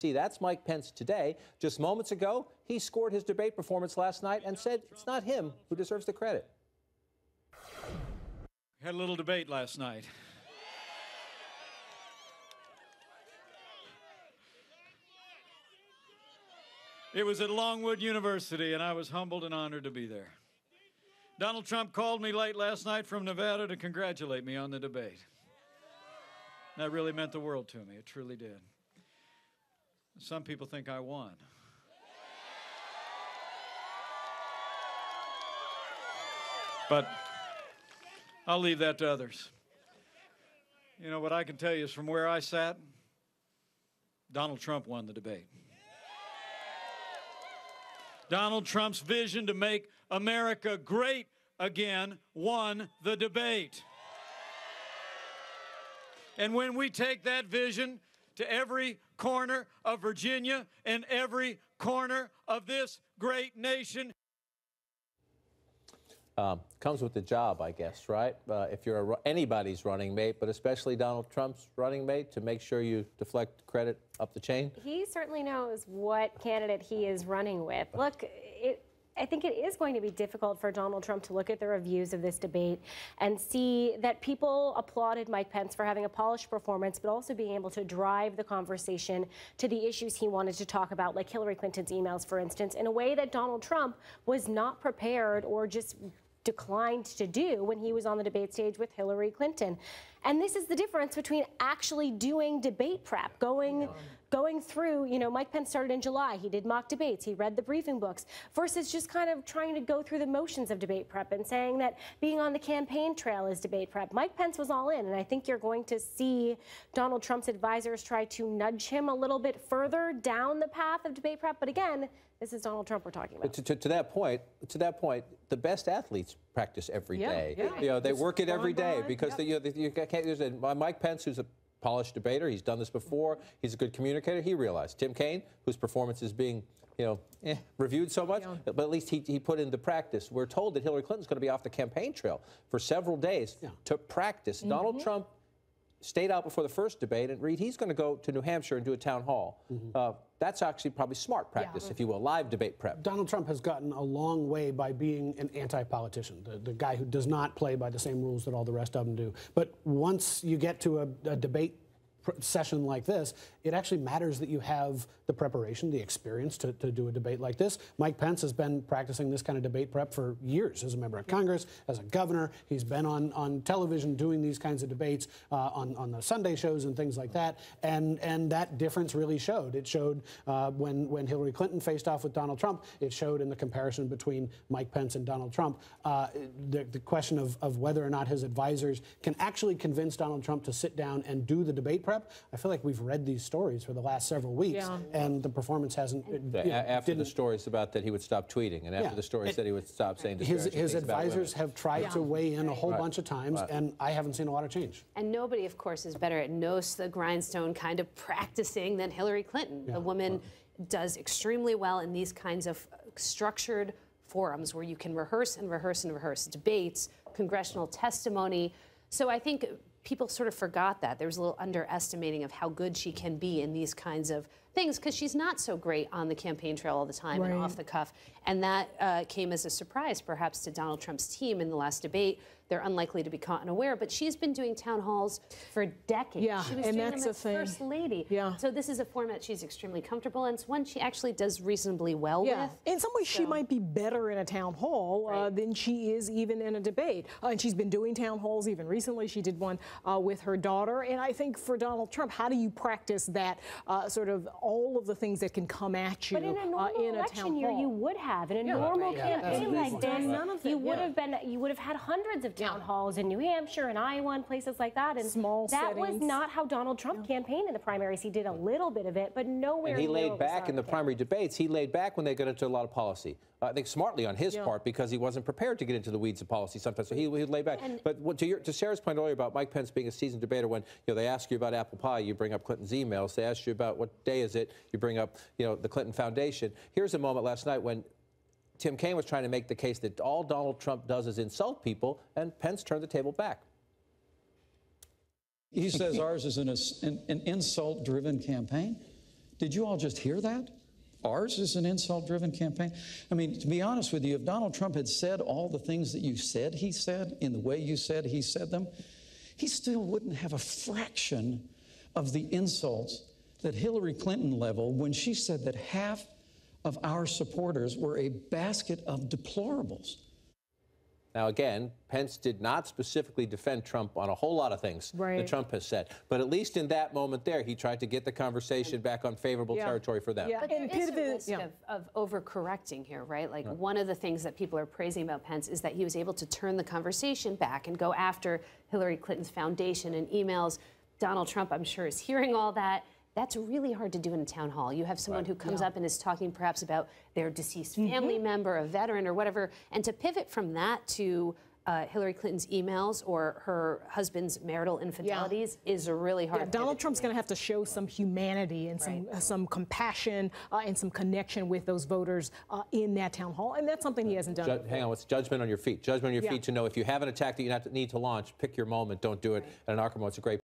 See, that's Mike Pence today. Just moments ago, he scored his debate performance last night and said it's not him who deserves the credit. Had a little debate last night. It was at Longwood University, and I was humbled and honored to be there. Donald Trump called me late last night from Nevada to congratulate me on the debate. That really meant the world to me. It truly did. Some people think I won. But I'll leave that to others. You know, what I can tell you is from where I sat, Donald Trump won the debate. Donald Trump's vision to make America great again won the debate. And when we take that vision to every corner of Virginia and every corner of this great nation. Um, comes with the job, I guess, right? Uh, if you're a, anybody's running mate, but especially Donald Trump's running mate, to make sure you deflect credit up the chain. He certainly knows what candidate he is running with. Look, it, I think it is going to be difficult for Donald Trump to look at the reviews of this debate and see that people applauded Mike Pence for having a polished performance, but also being able to drive the conversation to the issues he wanted to talk about, like Hillary Clinton's emails, for instance, in a way that Donald Trump was not prepared or just declined to do when he was on the debate stage with Hillary Clinton. And this is the difference between actually doing debate prep, going. Going through, you know, Mike Pence started in July. He did mock debates. He read the briefing books versus just kind of trying to go through the motions of debate prep and saying that being on the campaign trail is debate prep. Mike Pence was all in, and I think you're going to see Donald Trump's advisors try to nudge him a little bit further down the path of debate prep. But again, this is Donald Trump we're talking about. To, to, to, that point, to that point, the best athletes practice every yeah, day. Yeah. You know, they it's work it every day because yep. they, you, know, you can't. There's a, Mike Pence, who's a polished debater, he's done this before. He's a good communicator. He realized Tim Kaine, whose performance is being you know, eh, reviewed so much, yeah. but at least he, he put into practice. We're told that Hillary Clinton's going to be off the campaign trail for several days yeah. to practice. Mm -hmm. Donald Trump stayed out before the first debate, and Reed, he's going to go to New Hampshire and do a town hall. Mm -hmm. uh, that's actually probably smart practice, yeah. if you will, live debate prep. Donald Trump has gotten a long way by being an anti-politician, the, the guy who does not play by the same rules that all the rest of them do. But once you get to a, a debate session like this, it actually matters that you have the preparation, the experience to, to do a debate like this. Mike Pence has been practicing this kind of debate prep for years as a member of Congress, as a governor. He's been on, on television doing these kinds of debates uh, on, on the Sunday shows and things like that. And, and that difference really showed. It showed uh, when, when Hillary Clinton faced off with Donald Trump. It showed in the comparison between Mike Pence and Donald Trump. Uh, the, the question of, of whether or not his advisors can actually convince Donald Trump to sit down and do the debate prep. I feel like we've read these stories for the last several weeks. Yeah and the performance hasn't. You know, after the stories about that he would stop tweeting, and after yeah. the stories it, that he would stop saying his his advisors have tried yeah. to weigh in a whole right. bunch of times, right. and I haven't seen a lot of change. And nobody, of course, is better at nose the grindstone kind of practicing than Hillary Clinton. Yeah. The woman right. does extremely well in these kinds of structured forums where you can rehearse and rehearse and rehearse debates, congressional testimony. So I think people sort of forgot that. There was a little underestimating of how good she can be in these kinds of things because she's not so great on the campaign trail all the time right. and off the cuff. And that uh, came as a surprise, perhaps, to Donald Trump's team in the last debate. They're unlikely to be caught unaware, but she's been doing town halls for decades. Yeah, she was and doing that's as thing. First Lady. Yeah. So this is a format she's extremely comfortable in. It's one she actually does reasonably well yeah. with. In some ways, so. she might be better in a town hall uh, right. uh, than she is even in a debate. Uh, and she's been doing town halls even recently. She did one uh, with her daughter. And I think for Donald Trump, how do you practice that uh, sort of all of the things that can come at you but in a uh, normal in a election year, hall. you would have. In a yeah. normal yeah. campaign like this, none of it. you would have been, you would have had hundreds of town halls in New Hampshire and Iowa and places like that. And Small that settings. was not how Donald Trump campaigned in the primaries. He did a little bit of it, but nowhere. And he laid back in the primary debates. He laid back when they got into a lot of policy. I think smartly on his yeah. part because he wasn't prepared to get into the weeds of policy sometimes. So he, he laid back. And but what, to, your, to Sarah's point earlier about Mike Pence being a seasoned debater, when you know they ask you about apple pie, you bring up Clinton's emails. They ask you about what day is it, you bring up you know the Clinton Foundation. Here's a moment last night when Tim Kaine was trying to make the case that all Donald Trump does is insult people, and Pence turned the table back. He says ours is an, an, an insult-driven campaign. Did you all just hear that? Ours is an insult driven campaign. I mean, to be honest with you, if Donald Trump had said all the things that you said he said in the way you said he said them, he still wouldn't have a fraction of the insults that Hillary Clinton level when she said that half of our supporters were a basket of deplorables. Now, again, Pence did not specifically defend Trump on a whole lot of things Right. that Trump has said. But at least in that moment there, he tried to get the conversation back on favorable Yeah. territory for them. Yeah. But there And is a risk yeah. of, of overcorrecting here, right? Like one of the things that people are praising about Pence is that he was able to turn the conversation back and go after Hillary Clinton's foundation and emails. Donald Trump, I'm sure, is hearing all that. That's really hard to do in a town hall. You have someone who comes up and is talking perhaps about their deceased Mm-hmm. family member, a veteran, or whatever, and to pivot from that to uh, Hillary Clinton's emails or her husband's marital infidelities is a really hard. Yeah, Donald Trump's going to have to show some humanity and some uh, some compassion uh, and some connection with those voters uh, in that town hall, and that's something he hasn't done. Ju- before. hang on, what's judgment on your feet? Judgment on your Yeah. feet to know if you have an attack that you not- need to launch, pick your moment, don't do it. And an Arkham, it's a great